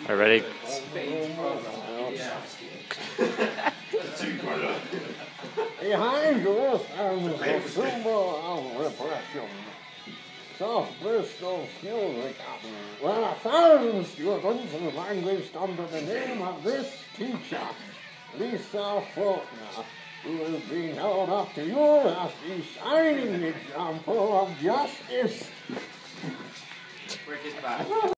All right, ready? Behind this and the symbol of repression. Soft burst of music. When a thousand students in language under the name of this teacher, Lisa Faulkner, who has been held up to you as the shining example of justice. Break his back.